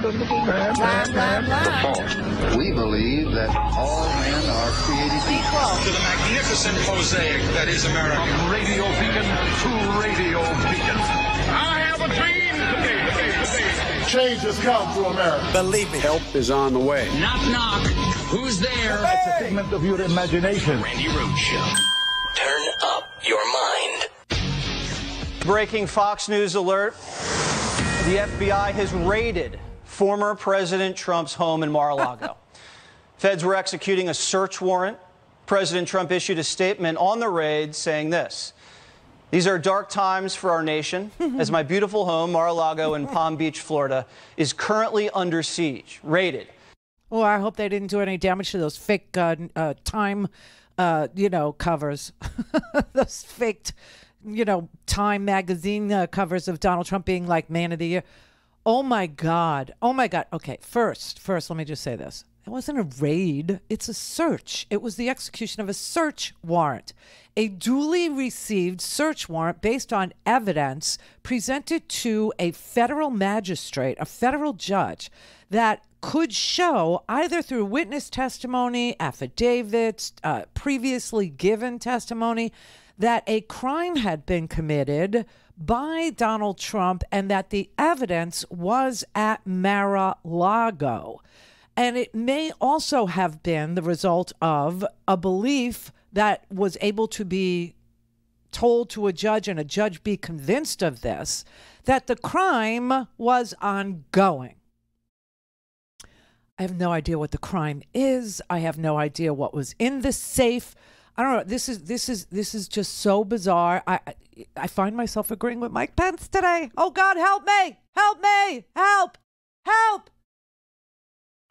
blah, blah, blah, blah. We believe that all men are created equal. To the magnificent mosaic that is America. From radio beacon to radio beacon. I have a dream today. Change has come to America. Believe me. Help is on the way. Knock, knock. Who's there? Hey! It's a figment of your imagination. Randi Rhodes Show. Turn up your mind. Breaking Fox News alert. The FBI has raided former President Trump's home in Mar-a-Lago. Feds were executing a search warrant. President Trump issued a statement on the raid saying this. These are dark times for our nation as my beautiful home, Mar-a-Lago in Palm Beach, Florida, is currently under siege, raided. Well, I hope they didn't do any damage to those fake uh, uh, time, uh, you know, covers. those faked, you know, Time magazine uh, covers of Donald Trump being like man of the year. Oh my God. Oh my God. Okay, first, first, let me just say this. It wasn't a raid, it's a search. It was the execution of a search warrant. A duly received search warrant based on evidence presented to a federal magistrate, a federal judge, that could show either through witness testimony, affidavits, uh, previously given testimony, that a crime had been committed by Donald Trump and that the evidence was at Mar a Lago. And it may also have been the result of a belief that was able to be told to a judge and a judge be convinced of this that the crime was ongoing. I have no idea what the crime is. I have no idea what was in the safe. I don't know. This is this is this is just so bizarre. I I find myself agreeing with Mike Pence today. Oh God, help me! Help me! Help! Help!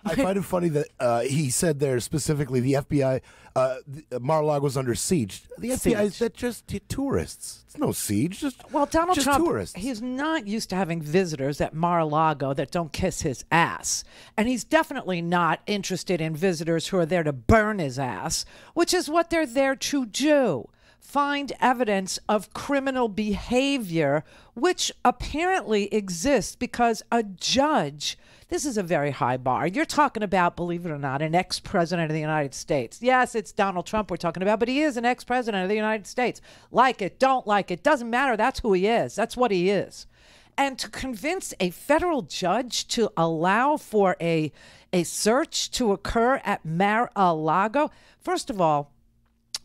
I find it funny that uh, he said there specifically the FBI, uh, Mar-a-Lago was under siege. The FBI is that just tourists. It's no siege. Just well, Donald just Trump. Tourists. He's not used to having visitors at Mar-a-Lago that don't kiss his ass, and he's definitely not interested in visitors who are there to burn his ass, which is what they're there to do find evidence of criminal behavior, which apparently exists because a judge. This is a very high bar. You're talking about, believe it or not, an ex president of the United States. Yes, it's Donald Trump we're talking about, but he is an ex president of the United States. Like it, don't like it, doesn't matter. That's who he is. That's what he is. And to convince a federal judge to allow for a, a search to occur at Mar a Lago, first of all,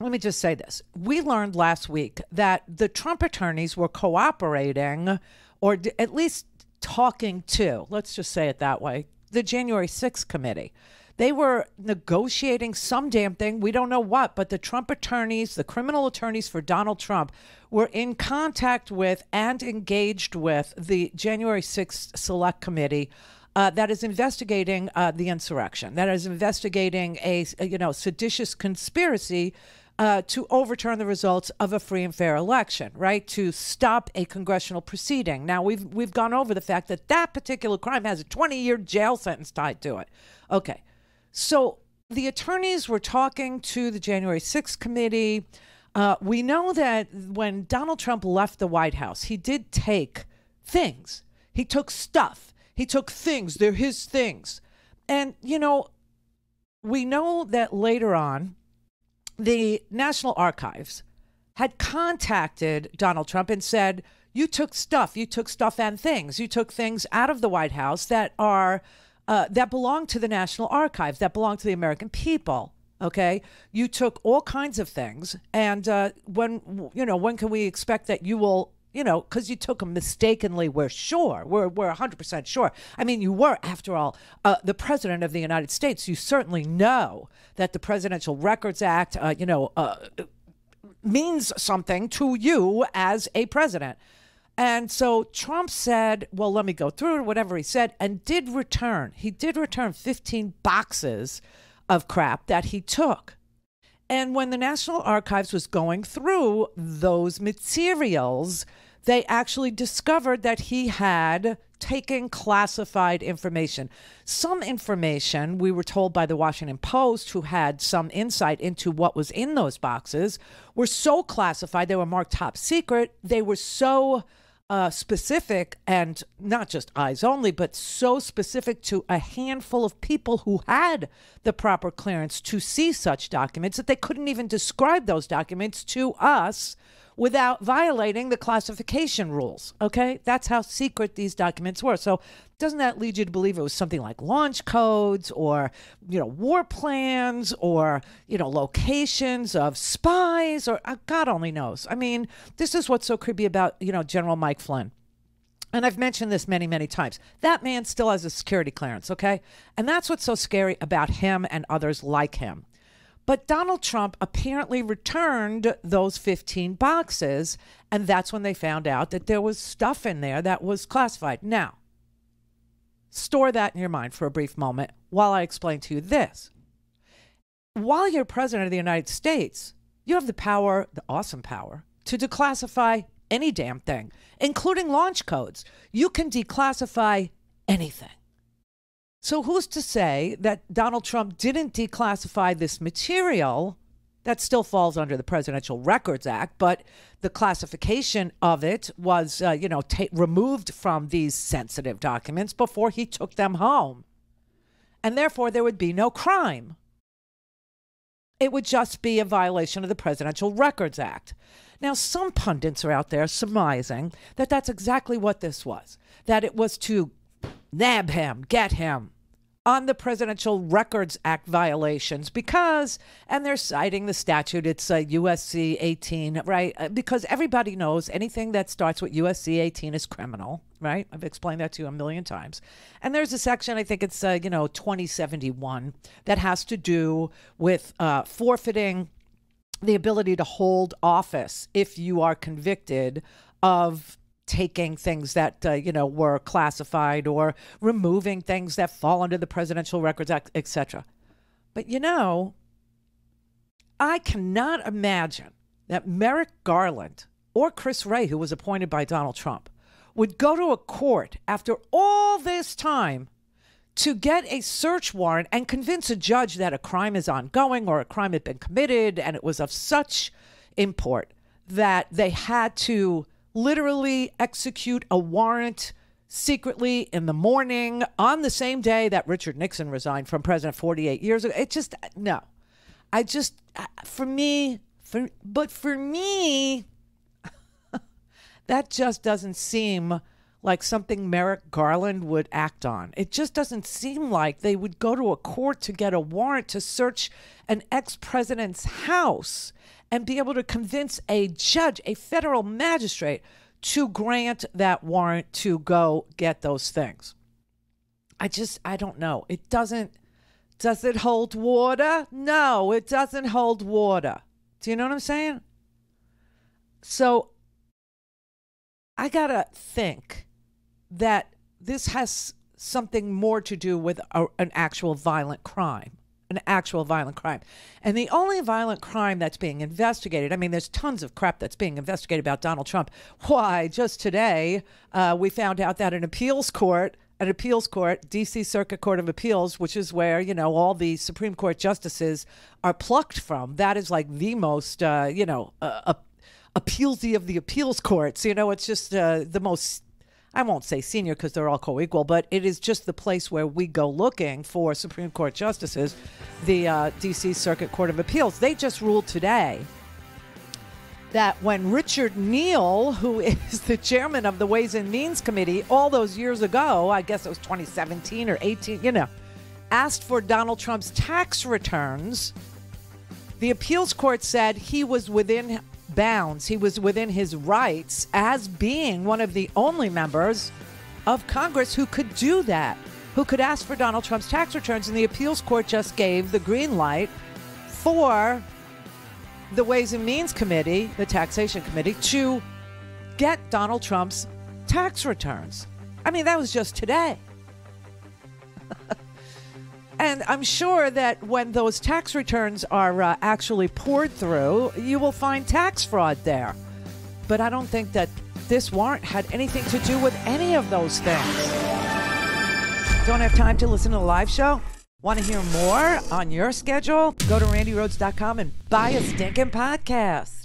let me just say this. We learned last week that the Trump attorneys were cooperating or at least talking to, let's just say it that way, the January 6th committee. They were negotiating some damn thing. We don't know what, but the Trump attorneys, the criminal attorneys for Donald Trump, were in contact with and engaged with the January 6th Select Committee. Uh, that is investigating uh, the insurrection, that is investigating a, a you know seditious conspiracy uh, to overturn the results of a free and fair election, right? To stop a congressional proceeding. Now we've we've gone over the fact that that particular crime has a 20-year jail sentence tied to it. Okay, so the attorneys were talking to the January 6th committee. Uh, we know that when Donald Trump left the White House, he did take things. He took stuff. He took things. They're his things. And, you know, we know that later on, the National Archives had contacted Donald Trump and said, You took stuff, you took stuff and things, you took things out of the White House that are. Uh, that belong to the National Archives, that belong to the American people. Okay, you took all kinds of things, and uh, when you know when can we expect that you will you know, because you took them mistakenly, we're sure. We're, we're 100% sure. I mean, you were, after all, uh, the president of the United States. You certainly know that the Presidential Records Act, uh, you know, uh, means something to you as a president. And so Trump said, well, let me go through whatever he said, and did return. He did return 15 boxes of crap that he took. And when the National Archives was going through those materials, they actually discovered that he had taken classified information. Some information, we were told by the Washington Post, who had some insight into what was in those boxes, were so classified, they were marked top secret, they were so uh, specific and not just eyes only, but so specific to a handful of people who had the proper clearance to see such documents that they couldn't even describe those documents to us without violating the classification rules. Okay, that's how secret these documents were. So, doesn't that lead you to believe it was something like launch codes or, you know, war plans or, you know, locations of spies or uh, God only knows? I mean, this is what's so creepy about, you know, General Mike Flynn. And I've mentioned this many, many times. That man still has a security clearance, okay? And that's what's so scary about him and others like him. But Donald Trump apparently returned those 15 boxes, and that's when they found out that there was stuff in there that was classified. Now, store that in your mind for a brief moment while I explain to you this. While you're president of the United States, you have the power, the awesome power, to declassify any damn thing, including launch codes. You can declassify anything. So, who's to say that Donald Trump didn't declassify this material? That still falls under the Presidential Records Act, but the classification of it was, uh, you know, removed from these sensitive documents before he took them home. And therefore, there would be no crime. It would just be a violation of the Presidential Records Act. Now, some pundits are out there surmising that that's exactly what this was, that it was to nab him, get him on the Presidential Records Act violations because, and they're citing the statute, it's uh, USC 18, right? Uh, because everybody knows anything that starts with USC 18 is criminal, right? I've explained that to you a million times. And there's a section, I think it's, uh, you know, 2071, that has to do with uh, forfeiting the ability to hold office if you are convicted of taking things that uh, you know were classified or removing things that fall under the Presidential Records Act, etc. But you know, I cannot imagine that Merrick Garland or Chris Wray, who was appointed by Donald Trump, would go to a court after all this time to get a search warrant and convince a judge that a crime is ongoing or a crime had been committed and it was of such import that they had to literally execute a warrant secretly in the morning on the same day that Richard Nixon resigned from president 48 years ago. It just, no. I just, for me, for, but for me, that just doesn't seem like something Merrick Garland would act on. It just doesn't seem like they would go to a court to get a warrant to search an ex president's house and be able to convince a judge, a federal magistrate, to grant that warrant to go get those things. I just, I don't know. It doesn't, does it hold water? No, it doesn't hold water. Do you know what I'm saying? So I got to think that this has something more to do with a, an actual violent crime an actual violent crime. And the only violent crime that's being investigated, I mean, there's tons of crap that's being investigated about Donald Trump. Why, just today, uh, we found out that an appeals court, an appeals court, DC Circuit Court of Appeals, which is where, you know, all the Supreme Court justices are plucked from, that is like the most, uh, you know, uh, appealsy of the appeals courts. You know, it's just uh, the most I won't say senior because they're all co equal, but it is just the place where we go looking for Supreme Court justices, the uh, D.C. Circuit Court of Appeals. They just ruled today that when Richard Neal, who is the chairman of the Ways and Means Committee, all those years ago, I guess it was 2017 or 18, you know, asked for Donald Trump's tax returns, the appeals court said he was within bounds. He was within his rights as being one of the only members of Congress who could do that, who could ask for Donald Trump's tax returns. And the appeals court just gave the green light for the Ways and Means Committee, the Taxation Committee, to get Donald Trump's tax returns. I mean, that was just today. And I'm sure that when those tax returns are uh, actually pored through, you will find tax fraud there. But I don't think that this warrant had anything to do with any of those things. Don't have time to listen to the live show? Want to hear more on your schedule? Go to randirhodes.com and buy a stinking podcast.